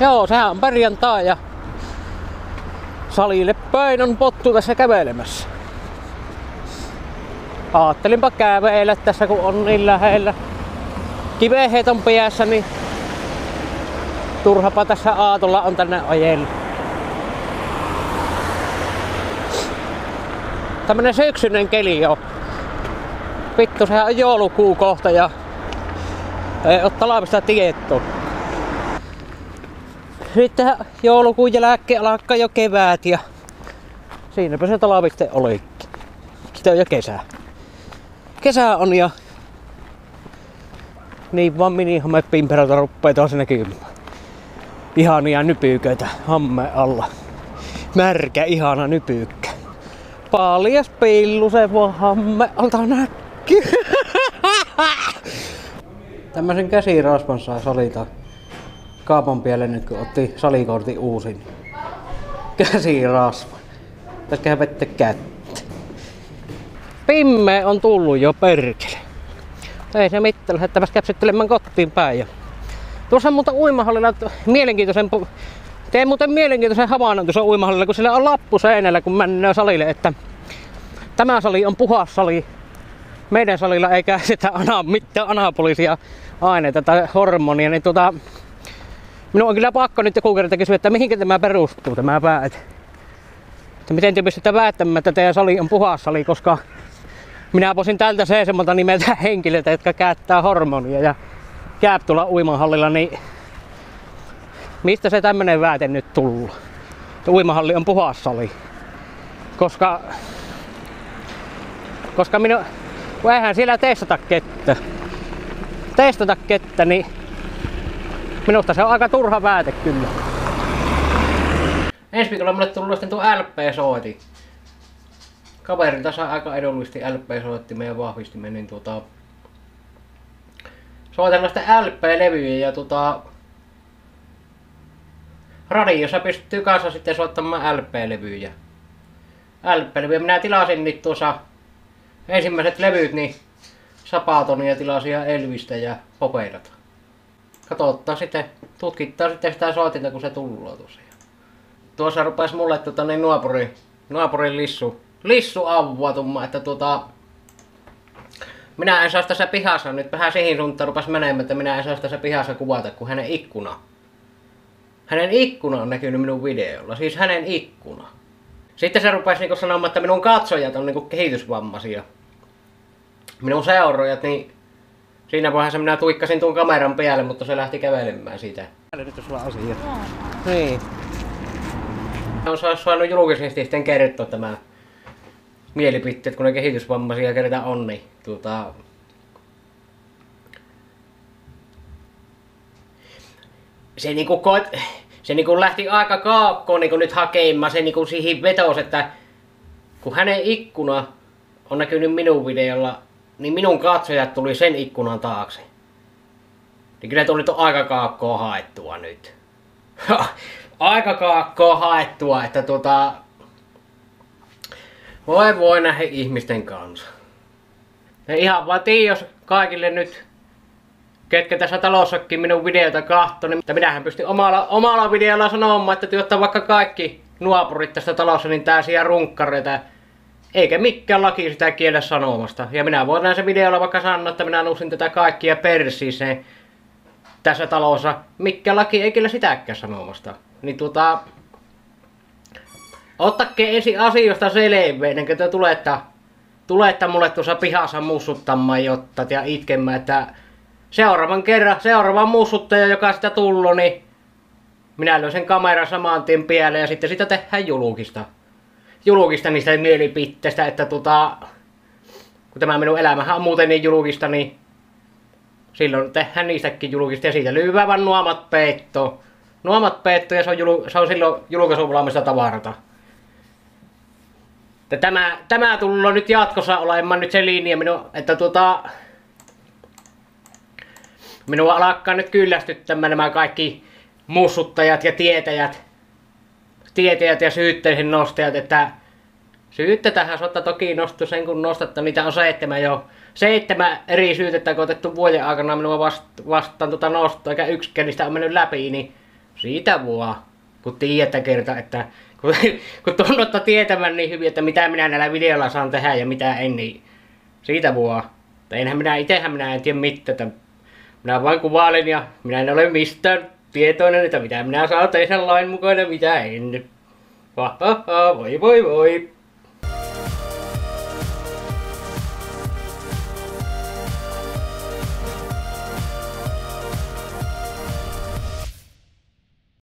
Joo, sehän on perjantai ja salille päin on pottu tässä kävelemässä. Aattelinpa käveillä tässä kun on niin lähellä. Kiveheet on päässä, niin turhapa tässä aatolla on tänne ajella. Tämmönen syksyinen keli jo. Vittu, sehän on joulukuu kohta ja ei ole talvista tietoa. Sitten joulukuun jälkeen alkaa jo kevät ja siinäpä se talvi sitten olikin. Sitten on jo kesä. Kesä on ja niin vaan minihome pimperältä ruppee tuossa näkymään. Ihania nypyköitä hamme alla. Märkä ihana nypykkä. Paljas pillu se vaan hamme alta näkyy. Tämmösen käsirasvan saa salita pielle nyt kun otti salikortin uusin. Käsirasva. Pitäisiköhän vettä kättä. Pimme on tullut jo perkele. Ei se mitään, lähdettäväs käpsyttelemään kotiin päin. Ja tuossa on muuten uimahallilla mielenkiintoisen Teen muuten mielenkiintoisen havainnon tuossa uimahallilla, kun sillä on lappu seinällä, kun mennään salille, että tämä sali on puhas sali. Meidän salilla ei käsitä ana, mitään anabolisia aineita tai hormonia, niin tuota, minun on kyllä pakko nyt joku kerta kysyä, että mihinkä tämä perustuu tämä väite. Että miten te pystytte väittämään, että teidän sali on puhas sali, koska minä voisin tältä seisemmalta nimetä henkilöitä, jotka käyttää hormonia ja käy tuolla uimahallilla, niin mistä se tämmönen väite nyt tullut? Että uimahalli on puhas sali. Koska, koska minun, kun eihän siellä testata kettä. Testata kettä, niin minusta se on aika turha väite kyllä. Ensi viikolla mulle tullut sitten tuo LP-soiti. Kaverilta sai aika edullisesti LP-soittimen ja vahvistimen, niin tuota... Soitellaan sitten LP-levyjä ja tuota... Radiossa pystyy kanssa sitten soittamaan LP-levyjä. LP-levyjä. Minä tilasin nyt tuossa ensimmäiset levyt, niin Sapatonia tilasin ja Elvistä ja Popeilata. Katsotaan sitten, tutkittaa sitten sitä soitinta, kun se tulee tosiaan. Tuossa rupes mulle tota, niin nuopuri, naapurin lissu, lissu avautumaan, että tuota, minä en saa tässä pihassa, nyt vähän siihen suuntaan rupes menemään, että minä en saa tässä pihassa kuvata, kun hänen ikkuna. Hänen ikkuna on näkynyt minun videolla, siis hänen ikkuna. Sitten se rupesi niinku sanomaan, että minun katsojat on niinku kehitysvammaisia. Minun seuraajat, niin siinä vaiheessa minä tuikkasin tuon kameran päälle, mutta se lähti kävelemään siitä. Nyt sulla asia. Niin. On saanut julkisesti sitten kertoa tämä mielipiteet, kun ne kehitysvammaisia kerta on, niin tuota, se niinku koet, se niinku lähti aika kaakkoon niinku nyt hakemaan, se niinku siihen vetos, että kun hänen ikkuna on näkynyt minun videolla, niin minun katsojat tuli sen ikkunan taakse. Niin kyllä tuli aika kaakkoa haettua nyt. aika kaakkoa haettua, että tota... Voi voi nähdä ihmisten kanssa. Ja ihan vaan tii, jos kaikille nyt, ketkä tässä talossakin minun videota kahto, niin minähän pystyn omalla, omalla videolla sanomaan, että työttää vaikka kaikki nuopurit tästä talossa, niin tääsiä runkkareita. Eikä mikään laki sitä kiellä sanomasta. Ja minä voin näin se videolla vaikka sanoa, että minä nuusin tätä kaikkia persiiseen tässä talossa. Mikä laki ei kyllä sitäkään sanomasta. Niin tuota... Ottakke ensin asioista selvä ennen kuin te tulette, tulette mulle tuossa pihassa mussuttamaan jotta ja itkemään, että seuraavan kerran, seuraavan mussuttaja, joka sitä tullo, niin minä löin sen kameran saman tien ja sitten sitä tehdään julkista. Julkista niistä mielipitteistä, että tota, kun tämä minun elämähän on muuten niin julkista, niin silloin tehdään niistäkin julkista ja siitä lyyväävän nuomat peitto. Nuomat peitto ja se on, julu, se on silloin julkaisuvulaamista tavarata. Tämä, tämä tullut nyt jatkossa olemaan nyt se linja, minu, että tuota, minua alkaa nyt kyllästyttämään nämä kaikki mussuttajat ja tietäjät, tietäjät ja syytteisen nostajat, että syyttetähän sotta toki nostu sen kun nostatta, niitä on seitsemän jo seitsemän eri syytettä, kun otettu vuoden aikana minua vast, vastaan tuota nostoa, eikä yksikään niistä on mennyt läpi, niin Siitä vaan. Kun tiedätte kerta, että kun, kun tunnotta tietämään niin hyvin, että mitä minä näillä videoilla saan tehdä ja mitä en, niin siitä vaan. Tai enhän minä, itsehän minä en tiedä mitään. Minä vain kuvailen ja minä en ole mistään tietoinen, että mitä minä saan tehdä lain mukaan ja mitä en. Ha, ha, ha, voi voi voi.